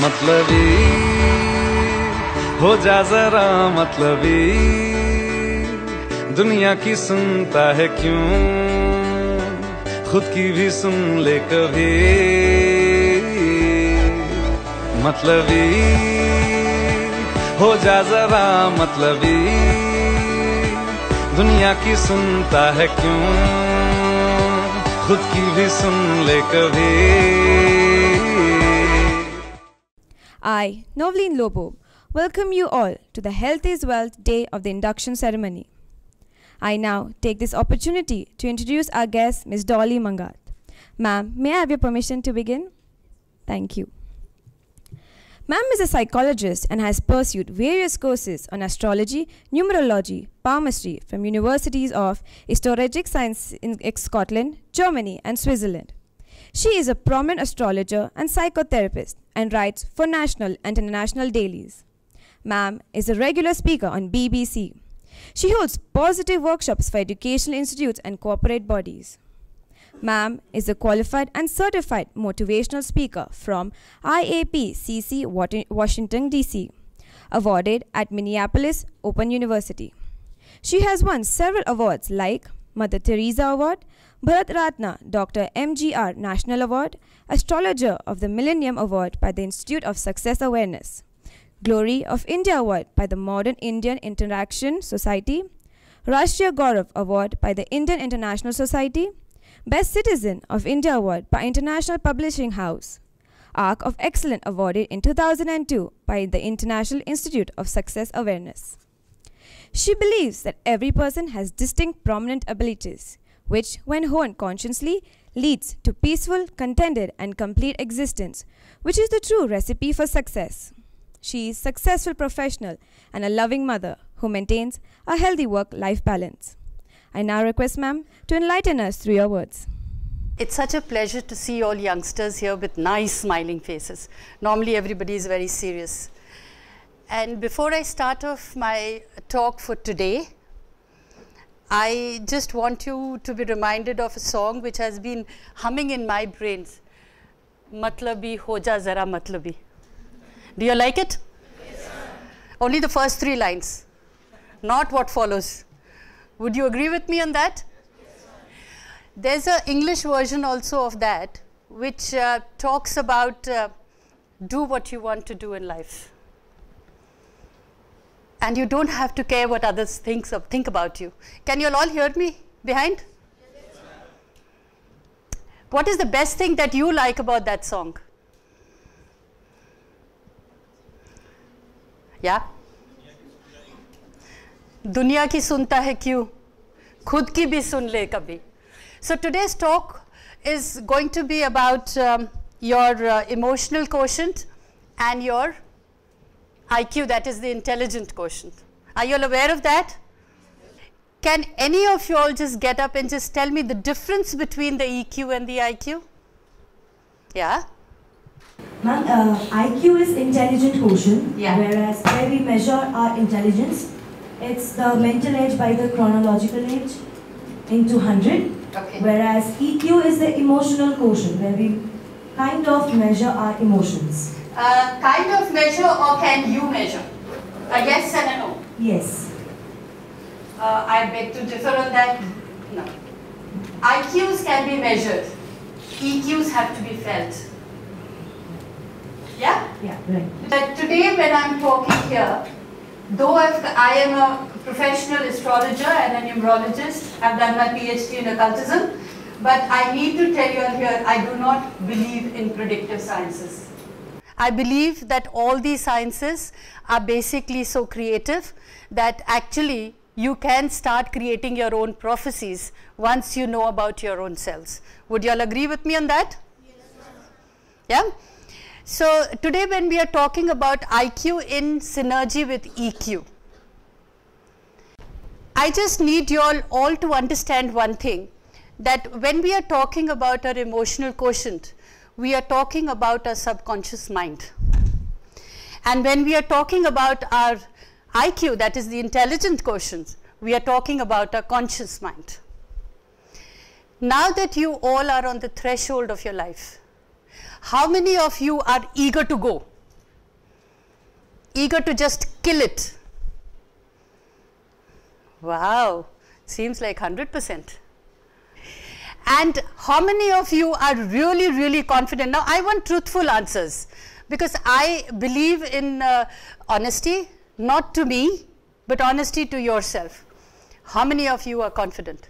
मतलबी। हो जा जरा मतलबी। दुनिया की सुनता है क्यों? खुद की भी सुन ले कभी। मतलबी। हो जा जरा मतलबी। दुनिया की सुनता है क्यों? खुद की भी सुन ले कभी। I, Novleen Lobo, welcome you all to the Health is Wealth Day of the induction ceremony. I now take this opportunity to introduce our guest, Ms. Dolly Manghat. Ma'am, may I have your permission to begin? Thank you. Ma'am is a psychologist and has pursued various courses on astrology, numerology, palmistry from universities of Historic Science in Scotland, Germany, and Switzerland. She is a prominent astrologer and psychotherapist and writes for national and international dailies. Ma'am is a regular speaker on BBC. She holds positive workshops for educational institutes and corporate bodies. Ma'am is a qualified and certified motivational speaker from IAP CC Washington DC, awarded at Minneapolis Open University. She has won several awards like Mother Teresa Award, Bharat Ratna Dr. MGR National Award, Astrologer of the Millennium Award by the Institute of Success Awareness, Glory of India Award by the Modern Indian Interaction Society, Rashtriya Gaurav Award by the Indian International Society, Best Citizen of India Award by International Publishing House, Arc of Excellence awarded in 2002 by the International Institute of Success Awareness. She believes that every person has distinct prominent abilities, which, when honed consciously, leads to peaceful, contented, and complete existence, which is the true recipe for success. She is a successful professional and a loving mother who maintains a healthy work-life balance. I now request ma'am to enlighten us through your words. It's such a pleasure to see all youngsters here with nice smiling faces. Normally everybody is very serious. And before I start off my talk for today, I just want you to be reminded of a song which has been humming in my brains. Matlabi hoja zara matlabi. Do you like it? Yes, Only the first three lines, not what follows. Would you agree with me on that? Yes, There's an English version also of that, which uh, talks about uh, do what you want to do in life and you don't have to care what others thinks of, think about you. Can you all hear me behind? Yes, what is the best thing that you like about that song? Yeah? दुनिया की सुनता है क्यों खुद की भी सुन ले कभी so today's talk is going to be about um, your uh, emotional quotient and your IQ, that is the intelligent quotient. Are you all aware of that? Can any of you all just get up and just tell me the difference between the EQ and the IQ? Yeah? Ma'am, uh, IQ is intelligent quotient, Yeah. whereas where we measure our intelligence, it's the mental age by the chronological age into 100, Okay. whereas EQ is the emotional quotient, where we kind of measure our emotions. Uh, kind of measure or can you measure? A yes and a no. Yes. Uh, I beg to differ on that. No. IQs can be measured. EQs have to be felt. Yeah? Yeah, right. But today when I'm talking here, though I've, I am a professional astrologer and a numerologist, I've done my PhD in occultism, but I need to tell you all here, I do not believe in predictive sciences. I believe that all these sciences are basically so creative that actually you can start creating your own prophecies once you know about your own selves. Would you all agree with me on that? Yeah? So today when we are talking about IQ in synergy with EQ, I just need you all, all to understand one thing, that when we are talking about our emotional quotient, we are talking about our subconscious mind. And when we are talking about our IQ, that is the intelligent quotient, we are talking about our conscious mind. Now that you all are on the threshold of your life, how many of you are eager to go? eager to just kill it? Wow, seems like 100%. And how many of you are really, really confident? Now, I want truthful answers because I believe in uh, honesty, not to me, but honesty to yourself. How many of you are confident?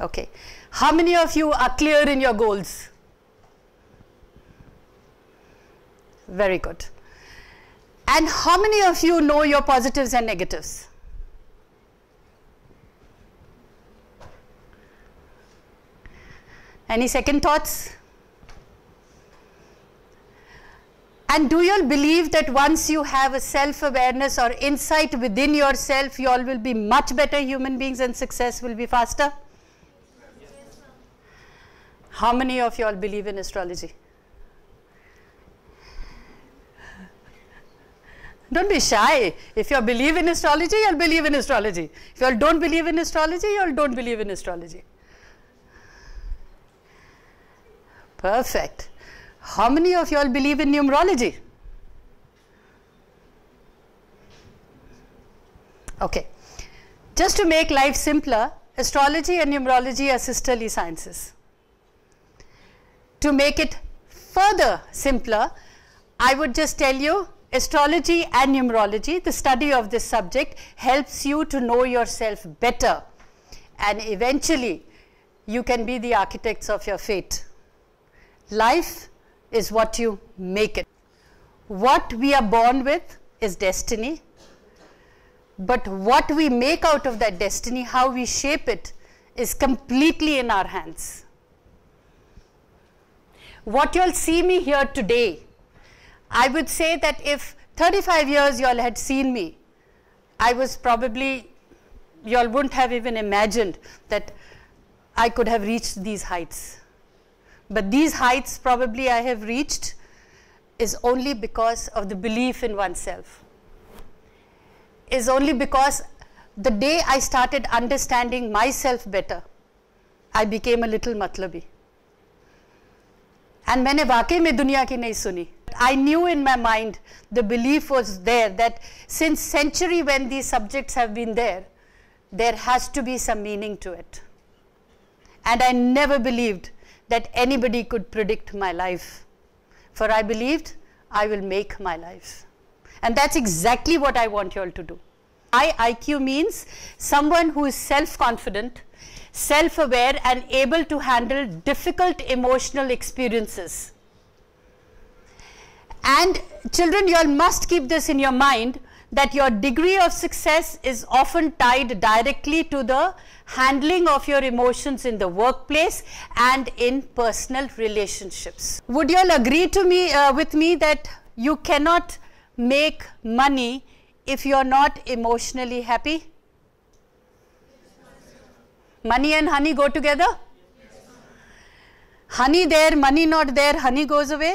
Okay. How many of you are clear in your goals? Very good. And how many of you know your positives and negatives? Any second thoughts? And do you all believe that once you have a self awareness or insight within yourself, you all will be much better human beings and success will be faster? How many of you all believe in astrology? Don't be shy. If you believe in astrology, you'll believe in astrology. If you all don't believe in astrology, you all don't believe in astrology. Perfect. How many of you all believe in numerology? Okay. Just to make life simpler, astrology and numerology are sisterly sciences. To make it further simpler, I would just tell you astrology and numerology, the study of this subject, helps you to know yourself better and eventually you can be the architects of your fate. Life is what you make it. What we are born with is destiny, but what we make out of that destiny, how we shape it, is completely in our hands. What you'll see me here today, I would say that if 35 years y'all had seen me, I was probably, y'all wouldn't have even imagined that I could have reached these heights But these heights probably I have reached is only because of the belief in oneself. Is only because the day I started understanding myself better, I became a little matlabi. And मैंने वाकई में दुनिया की नहीं सुनी I knew in my mind the belief was there that since century when these subjects have been there, there has to be some meaning to it. And I never believed that anybody could predict my life. For I believed I will make my life. And that's exactly what I want you all to do. iq means someone who is self confident, self aware, and able to handle difficult emotional experiences. And children, you all must keep this in your mind that your degree of success is often tied directly to the handling of your emotions in the workplace and in personal relationships. Would you all agree to me uh, with me that you cannot make money if you are not emotionally happy? Money and honey go together? Honey there, money not there, honey goes away.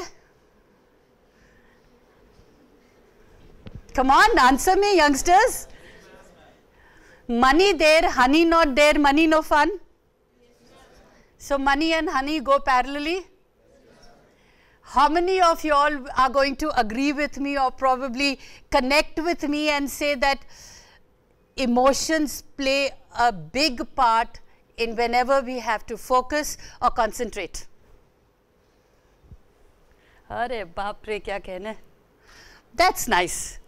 Come on, answer me, youngsters. Money there, honey not there, money no fun. So, money and honey go parallelly. How many of you all are going to agree with me or probably connect with me and say that emotions play a big part in whenever we have to focus or concentrate? अरे बाप रे क्या कहने That's nice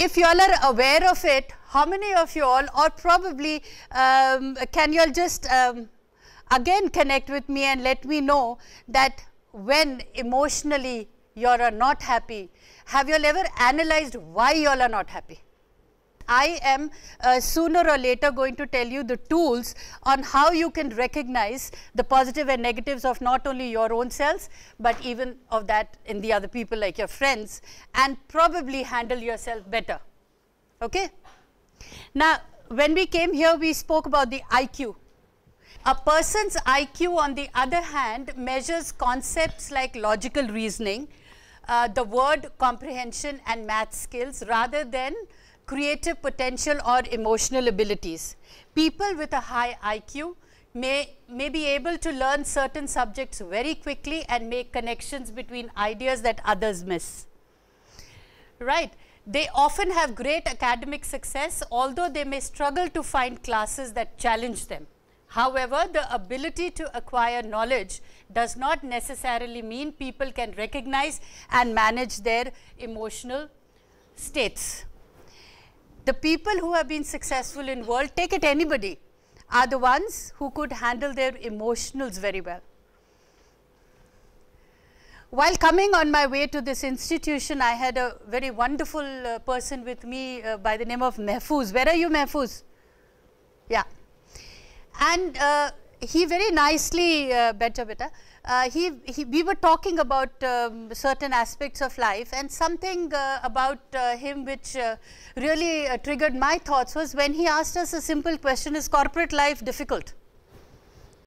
if you all are aware of it, how many of you all, or probably um, can you all just um, again connect with me and let me know that when emotionally you are not happy, have you all ever analyzed why you all are not happy? I am uh, sooner or later going to tell you the tools on how you can recognize the positive and negatives of not only your own selves, but even of that in the other people like your friends and probably handle yourself better. Okay? Now, when we came here, we spoke about the IQ. A person's IQ, on the other hand, measures concepts like logical reasoning, uh, the word comprehension and math skills rather than creative potential or emotional abilities. People with a high IQ may, may be able to learn certain subjects very quickly and make connections between ideas that others miss. Right. They often have great academic success, although they may struggle to find classes that challenge them. However, the ability to acquire knowledge does not necessarily mean people can recognize and manage their emotional states. The people who have been successful in world, take it anybody, are the ones who could handle their emotionals very well. While coming on my way to this institution, I had a very wonderful uh, person with me uh, by the name of Mehfooz. Where are you, Mehfooz? Yeah. And uh, he very nicely, uh, better, better, uh, he, he, we were talking about um, certain aspects of life and something uh, about uh, him which uh, really uh, triggered my thoughts was when he asked us a simple question, is corporate life difficult?